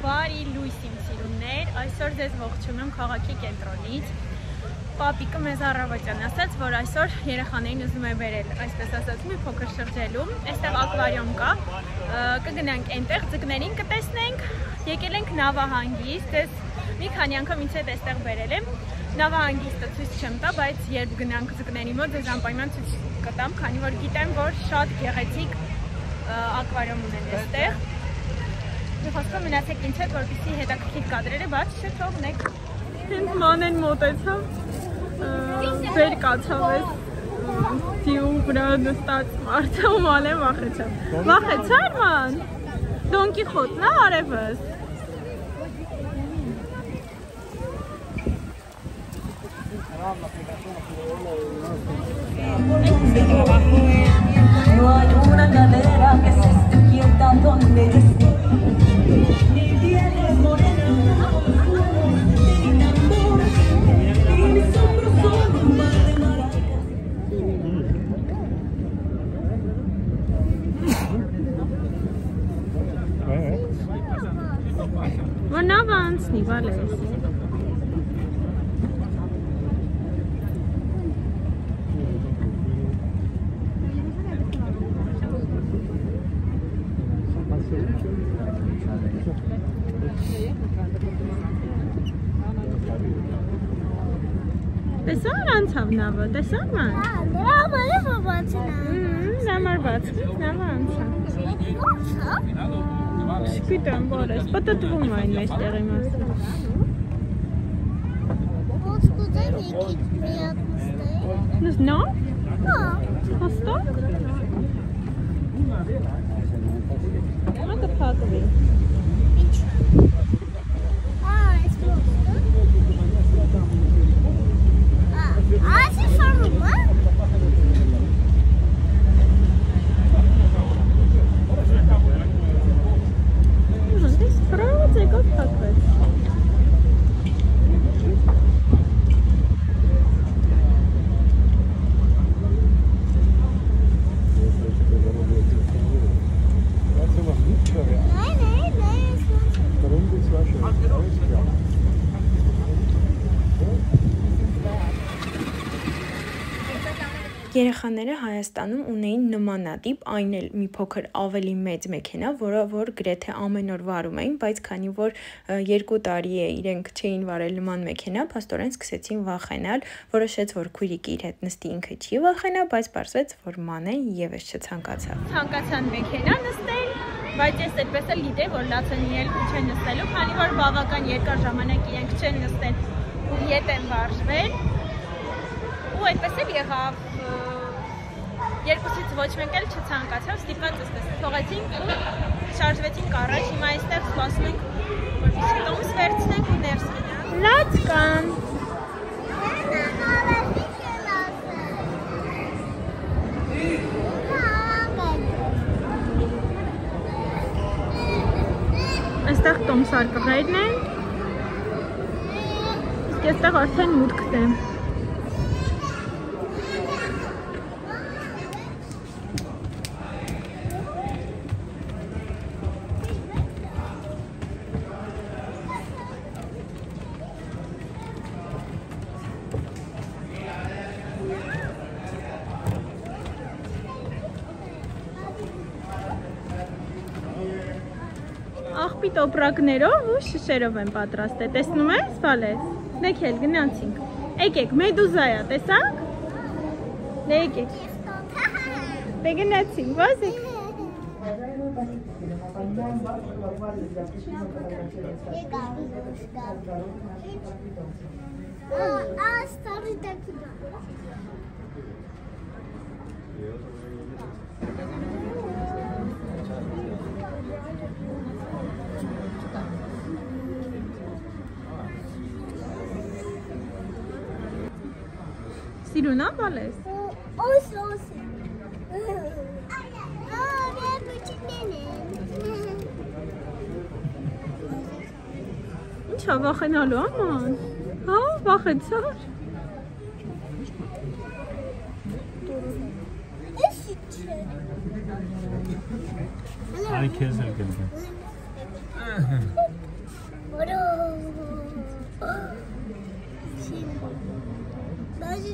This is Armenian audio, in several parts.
Բարի լույս իմ սիրուններ, այսօր ձեզ ողջունում եմ քաղաքի կենտրոնից։ Պապիկը մեզ առավոտյան ասաց, որ այսօր երեխաներին ուզում է բերել, այսպես ասած, մի փոքր շրջելու։ Այստեղ ակվարիում կա։ Կգնանք այնտեղ, ձկներին կտեսնենք։ Եկել ենք նավահանգիստ, ես մի քանի անգամ ինձ հետ այստեղ բերել եմ։ Նավահանգիստը ցույց չեմ տա, բայց երբ գնանք ձկների մոտ, ձեզ անպայման ցույց կտամ, քանի որ գիտեմ, որ շատ գեղեցիկ ակվարիում ունեն այստեղ։ Մի խոսքով մնացեք ինձ հետ, որպեսզի հետաքրքիր կադրերը բաց չթողնեք։ Հենց մանեն մոտեցավ, վեր կացավ էս դիու վրա նստած մարդը ու մանեն վախեցավ։ Վախեցար ման։ Դոնկի խոտն է արևս։ No hay una cadera que se esté quieta donde yo Ganaban, ni vales. Տեսա՞ր անցավ նավը, տեսա՞ր ման։ Դրա համար է բացնա։ Նամար բաց, նավը անցավ։ Չգիտեմ, որ էս, պատտվում այն մեջ տեղի մասը։ Ոնց կուզեմ եկեք միակ նստել։ Նս նո, Հա։ հաստատ։ Ա կփակվի։ Ա, այս ոնց։ Ա, ասի ֆորմում, հա։ Դες սպրած եկավ փակվեց։ Նայ, նայ, նայ, այս ոնց։ Երեխաները Հայաստանում ունեին նմանատիպ, այն էլ մի փոքր ավելի մեծ մեքենա, որը որ գրեթե ամեն օր վարում էին, բայց քանի որ ը, երկու տարի է իրենք չէին վարել նման մեքենա, աստորեն սկսեցին վախենալ, որոշեց, որ քույրիկը իր հետ նստի ինքը չի վախենա, բայց պարզվեց, որ մանեն եւս չցանկացավ։ Ցանկացան մեքենա նստել, բայց ես այդպես էլ գիտեի, որ լացանի էլ չեն նստելու, քանի որ բավական երկար ժամանակ իրենք չեն նստել ու ետ են վարժվել։ Ու այդպես էլ եղավ երկուսից ոչ մեկ էլ չցանկացավ, ստիպված էստես թողեցինք ու շարժվեցինք առաջ, հիմա այստեղ սպասում ենք, որպեսզի տոմս վերցնենք ու ներս գնանք։ Լաց կան։ Այստեղ տոմսարկղերն են։ Իսկ այստեղ արդեն մուտքն է։ Աղբի տոպրակներով ու շշերով են պատրաստել։ Տեսնում ես, Վալես։ Մեկ էլ գնացինք։ Եկեք, մեդուզա է, տեսանք։ Դե եկեք։ Դե գնացինք, վազեք։ Աստարի դեպքն Սիրունա Վալես։ Ոս ոս։ Ահա, բուչինեն։ Ինչա վախենալու աման։ Հա, վախեցար։ Ay քեզ էլ կգնա։ Ներսից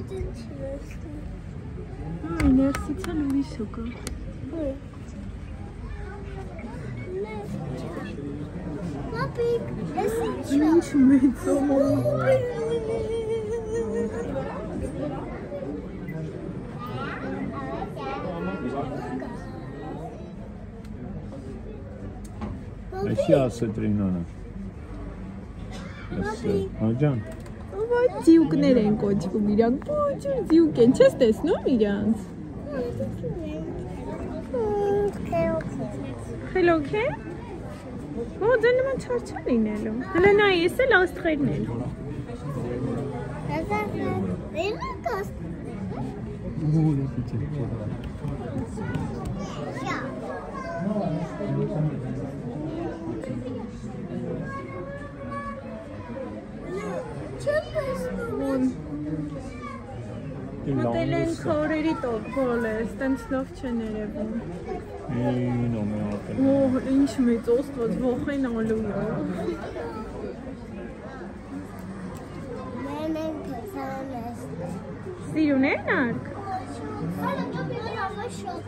Այ ներսից էլ ուրիշ կա։ Պապիկ, ես ինչ է։ Ինչ մեծ է։ Այսի ասե տրինոնը։ Աջան։ Ո՞վ ձիուկներ են կոչվում իրանք։ Ոչ, ձիուկ են, չես տեսնում իրանք։ Խելոք է։ Ո դա նման չարչա լինելու։ Հələ նայ, ես էլ աստղերն են։ Վերնակաս։ Չեմ Մտել են քորերի տոփոլը, ստենց լավ չեն երևում։ Ինո մոտ։ Օ, ինչ մեծ ոստված ողենալու է։ Մեն են տեսանես։ Սիրուն են արք։ Հալա դու ավա շոտ։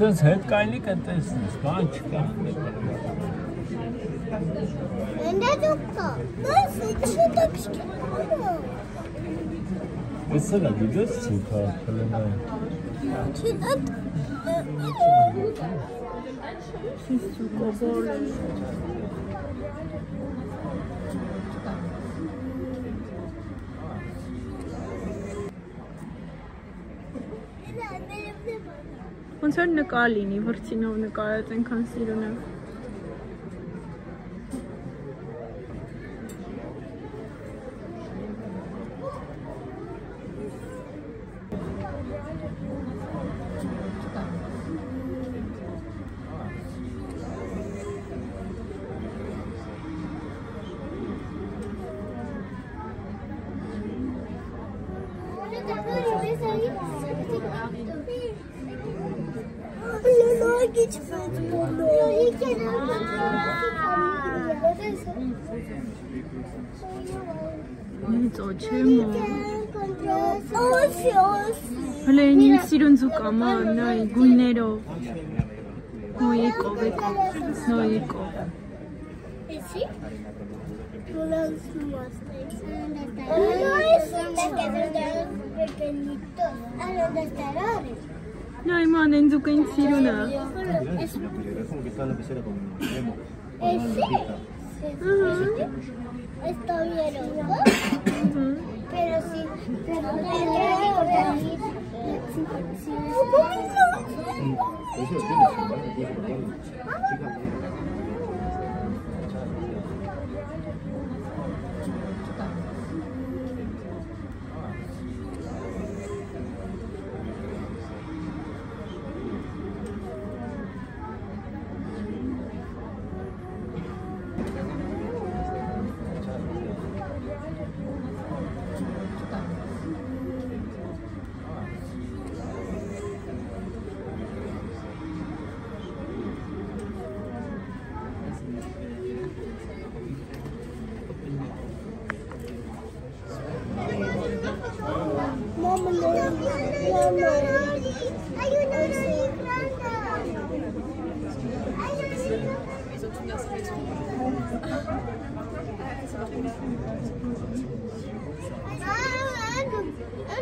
Սենց հետ կայլի կտեսնես, բան չկա։ Ընդ դուքա։ Բայց չի դեպքի։ Էսա լա դուք ցուկա քլենա։ Չի դեպ։ Սիսու կոբորը։ Ոնց որ նկար լինի, վրցինով նկարած այնքան սիրուն է։ Մեծ օչեմ։ Օսի, օսի։ Հələ այն ինձ սիրուն զուկամա, նայ գույներով։ Հոյիկով, եկով, հոյիկով։ Էսի։ Բոլորս մոստեյս։ Բոլորս մոստեյս։ Նայ ման են զուկ այն սիրուն է։ Էսի։ Ահա։ Esto Pero sí, pero sí, sí,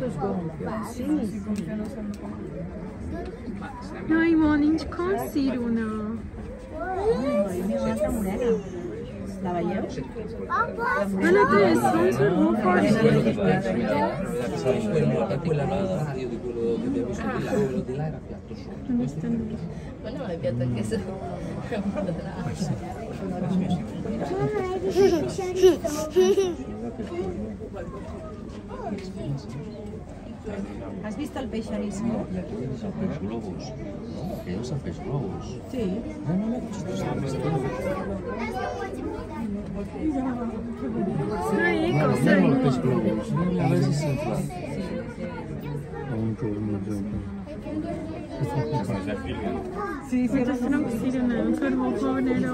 dos golpes. Sim. Ai, Mona, com Ciro, não. Olha que Has vist el peixarismo? Ellos han fet que Ellos han fet globos. Sí. No, no, no. No, no, els globos. No, no, res és central. Sí, sí. Sí, sí, són una sirena, un carbó negre.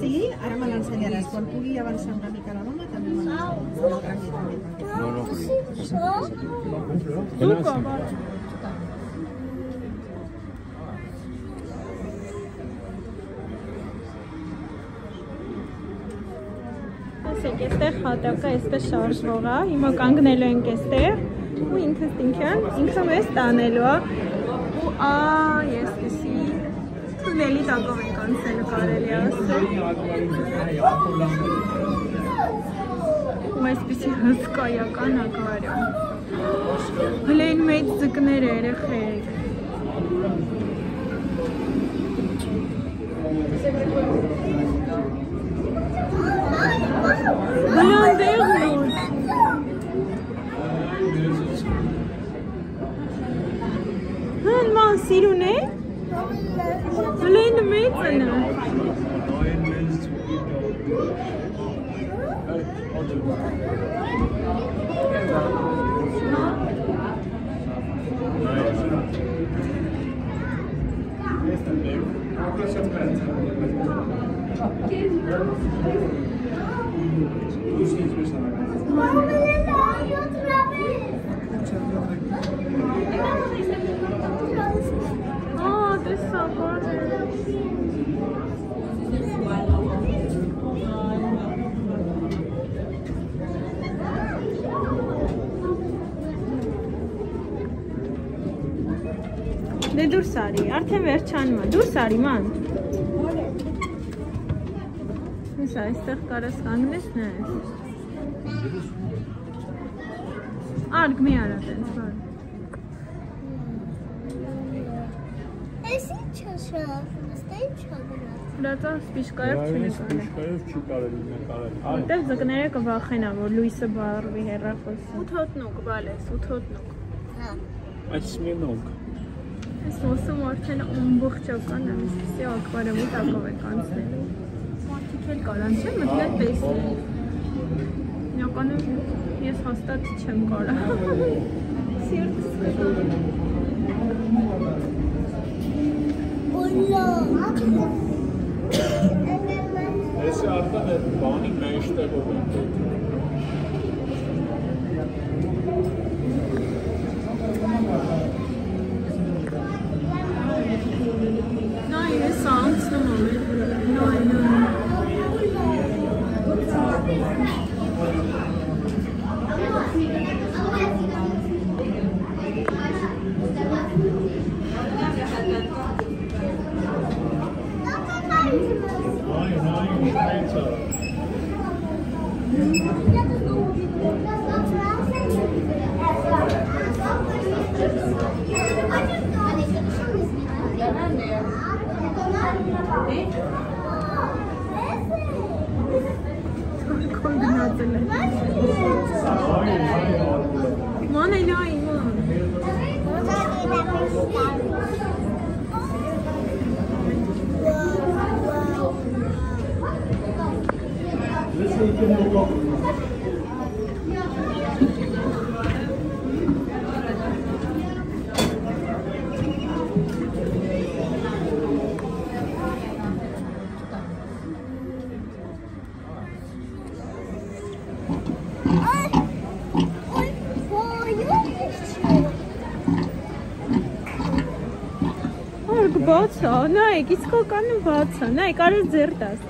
Sí, ara me l'ensenyaràs. Quan pugui avançar una mica la բաց։ Ասեք, այստեղ հատակը այստեղ շարժվող է, հիմա կանգնելու ենք այստեղ ու ինքը ստինքյան, ինքը մեզ տանելու է ու ա, ես կսի թունելի տակով ենք անցնելու կարելի ասել ու այսպիսի հսկայական ակվարիում հլեն մեծ ձկներ երեխեք Հլան դեղն Հն ման սիրուն է? Հլեն մեծն է Ա, տեսա, որ Դե դուրս արի, արդեն վերջանում է։ Դուրս արի, ման։ Հեսա, այստեղ կարաս կանգնես նայես։ Արկ մի արա տենց, բար։ Էս ինչ է շավ, նստա ինչ գնա։ Հրածա սպիշկայով չունի կարել։ Շկայով չի կարելի նկարել։ Այ Որտեվ ձկները կվախենա, որ լույսը բարվի հեռախոսը։ Ու թոտնուկ, բալես, ու թոտնուկ։ այդ սմենոկ։ Այս ոսում արդեն ամբողջական է, այսպեսի ակվարիումի տակով է կանցնելու։ Մարդիկ էլ կարան չէ մտնել տեսնել։ Իրականում ես հաստատ չեմ կարա։ Սիրտս Ուլո։ Էսի արդեն այդ բանի մեջտեղով են դեպի։ Նա ես անցնում եմ։ Նայ, նայ։ Այն, այն, մեծ է։ Քոն գնացել է։ Ման է նայ, ման։ Արկ բաց է, նայեք, իսկականում բաց է, նայ, կարես ձեր տաս։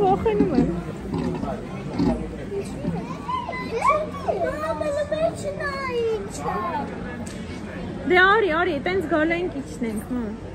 Վախենում եմ։ Դե արի, արի, տենց գալային կիչնենք, հա։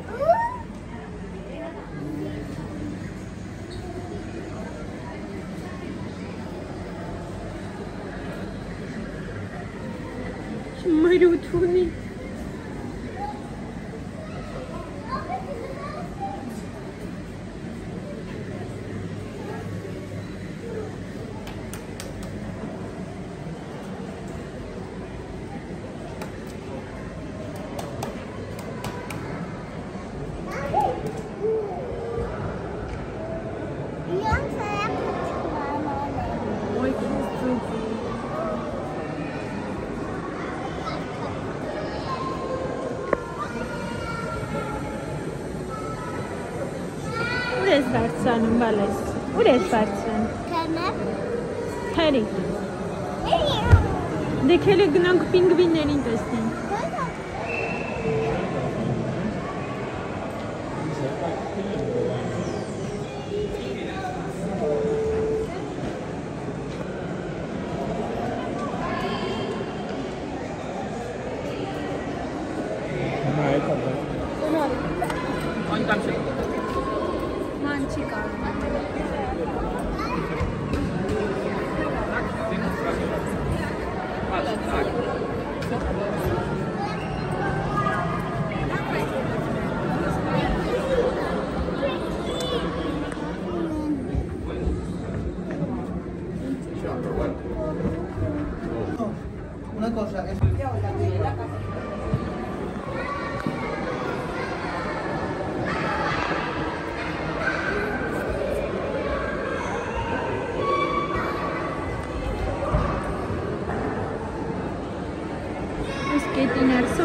Բարձրանում, բալես։ Ուր ես բարձրանում։ Կանապ։ Հերի։ Դեքել է գնանք պինգվիններին տեսնենք։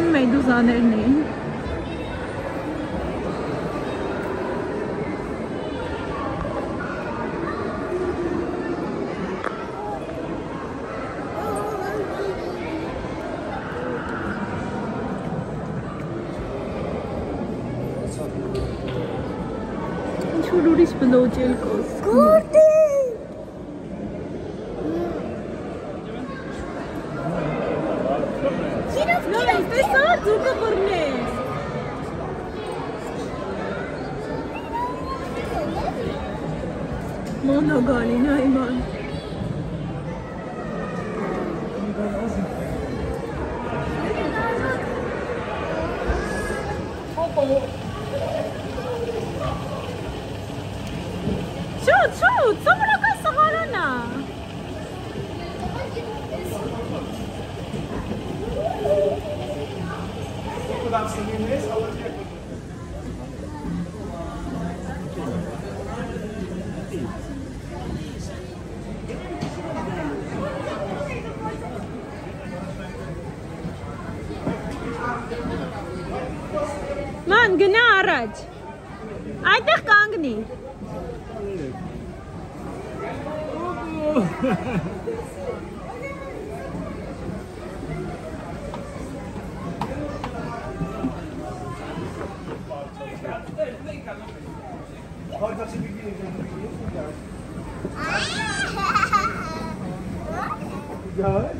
Bugün Meyduzan Donna Galina Iman. Oh, oh. Նայ,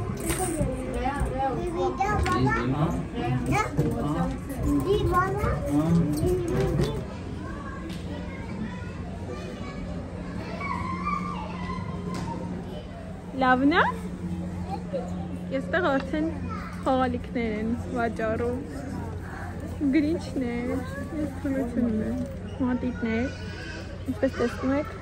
Լավն է։ Եստեղ արդեն խաղալիքներ են վաճառում։ Գրիչներ, ես թվությունում եմ, մատիտներ, ինչպես տեսնում եք,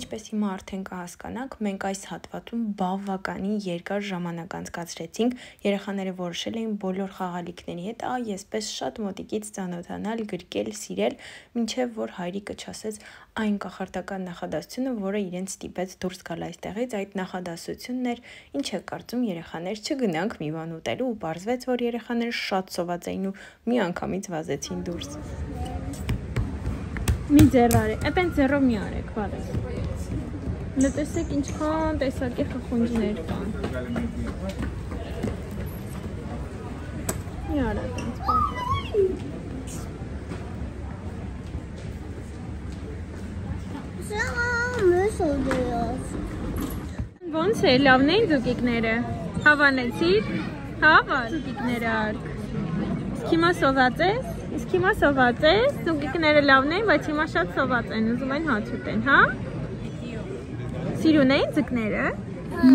Ինչպես հիմա արդեն կհասկանաք, մենք այս հատվածում բավականին երկար ժամանակ անցկացրեցինք, երեխաները որոշել էին բոլոր խաղալիքների հետ այ այսպես շատ մոտիկից ծանոթանալ, գրկել, սիրել, մինչև որ հայրիկը չասեց այն կախարդական նախադասությունը, որը իրենց ստիպեց դուրս գալ այստեղից, այդ նախադասությունն էր. «Ինչ եք կարծում երեխաներ, չգնանք մի բան ուտելու» ու պարզվեց, որ երեխաները շատ սոված էին ու մի անգամից վազեցին դուրս։ Մի ձեռարի, էպեն ձեռով մի արեք, բալես։ Դե տեսեք ինչքան տեսակի խխունջներ կան։ Մի արա տենց բան։ Ոնց է, լավն էին ձուկիկները։ Հավանեցիր։ Հավա, ձուկիկները արկ։ Իսկ հիմա սոված ես։ Իսկ հիմա սոված ես։ Ձուկիկները լավն էին, բայց հիմա շատ սոված են, ուզում են հաց ուտեն, հա։ Սիրուն էին ձկները։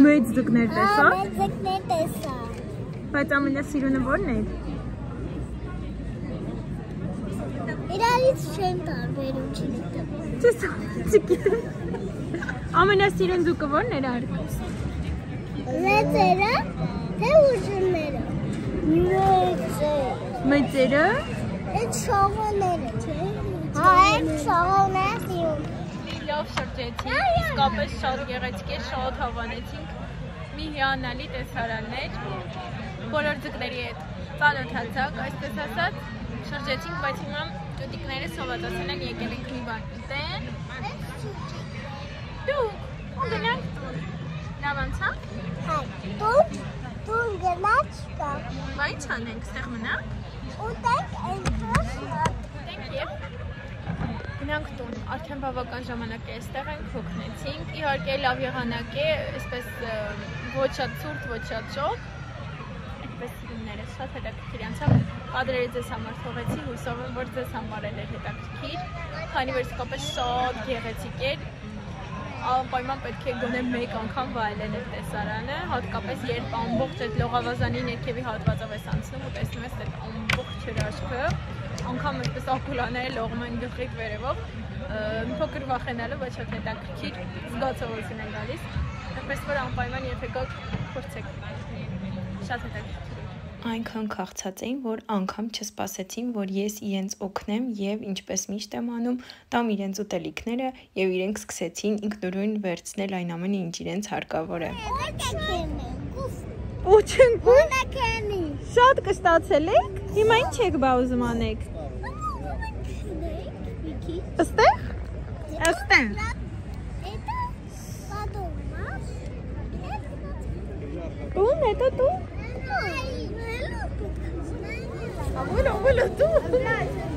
Մեծ ձկներ տեսա։ Մեծիկներ տեսա։ Բայց ամենասիրունը ո՞րն էր։ Իրարից չեն տարբերում չգիտեմ։ Չես չգիտեմ։ Ամենասիրուն ձուկը ո՞րն էր արկ։ Մեծերը, թե ուժները։ Մեծերը։ Մեծերը։ Այդ շողոները, չէ՞։ Հա, այդ շողոները սիրում։ լավ շրջեցինք, իսկապես շատ գեղեցիկ է, շատ հավանեցինք։ Մի հիանալի տեսարաններ, բոլոր ձկների հետ ծանոթացանք, այսպես ասած, շրջեցինք, բայց հիմա ճուտիկները սովածացել են, եկել ենք մի բան ուտեն։ Դուք, ու գնանք տուն։ Լավ անցանք։ Հա, դու դու գնաց կա։ Բա ինչ անենք, ստեղ մնանք։ Ուտենք այնպես Ուտենք եւ գնանք տուն։ Արդեն բավական ժամանակ է այստեղ ենք, հոգնեցինք։ Իհարկե լավ եղանակ է, այսպես ոչ շատ ցուրտ, ոչ շատ շոգ։ Այդպես սիրունները շատ հետաքրքիր անցավ։ Կադրերը ձեզ համար թողեցի, հուսով եմ, որ ձեզ համար էլ էր հետաքրքիր։ Քանի որ իսկապես շատ գեղեցիկ էր, անպայման պետք է գոնե մեկ անգամ վայելել այդ տեսարանը, հատկապես երբ ամբողջ այդ լողավազանի ներքևի հատվածով ես անցնում ու տեսնում ես այդ ամբողջ հրաշքը, անգամ այսպես ակուլաները լողում են գլխիդ վերևով, փոքր վախենալու, բայց շատ հետաքրքիր զգացողություն է գալիս։ Այնպես որ անպայման եթե գաք փորձեք։ Շատ հետաքրքիր։ այնքան քաղցած էին, որ անգամ չսպասեցին, որ ես իրենց օգնեմ եւ ինչպես միշտ եմ անում, տամ իրենց ուտելիքները եւ իրենք սկսեցին ինքնուրույն վերցնել այն ամենը, ինչ իրենց հարկավոր է։ Ու չենք ու շատ կստացել եք։ Հիմա ինչ եք բա ուզում Esther? Esther? Un neto tú. Abuelo, abuelo tú. Gracias.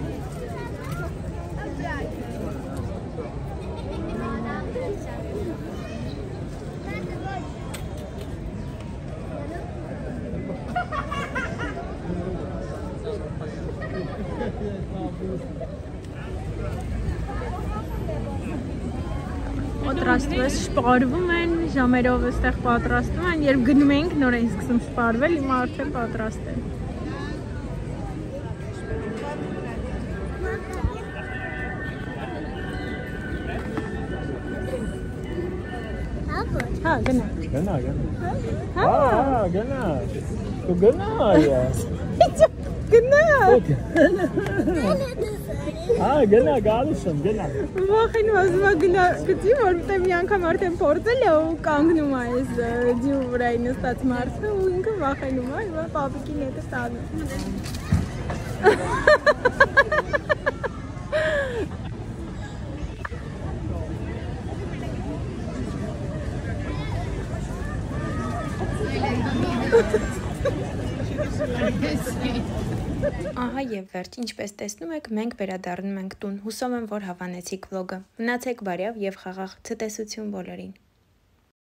Պատրաստվես, շպարվում են, ժամերով այստեղ պատրաստվում են, երբ գնում ենք նոր են սկսում շպարվել, հիմա արդեն պատրաստ են։ Հա, գնա։ Գնա, գնա։ Հա, գնա։ Դու գնա այա։ գնա։ Հա, գնա, գալիս եմ, գնա։ Վախեն ուզում է գնա, գտի որ դե մի անգամ արդեն փորձել է ու կանգնում է այս ջու վրա նստած մարդը ու ինքը վախենում է, ու պապիկին հետը տանում։ Ահա եւ վերջ, ինչպես տեսնում եք, մենք վերադառնում ենք տուն։ Հուսով եմ, որ հավանեցիք վլոգը։ Մնացեք բարյավ եւ խաղաղ ցտեսություն բոլորին։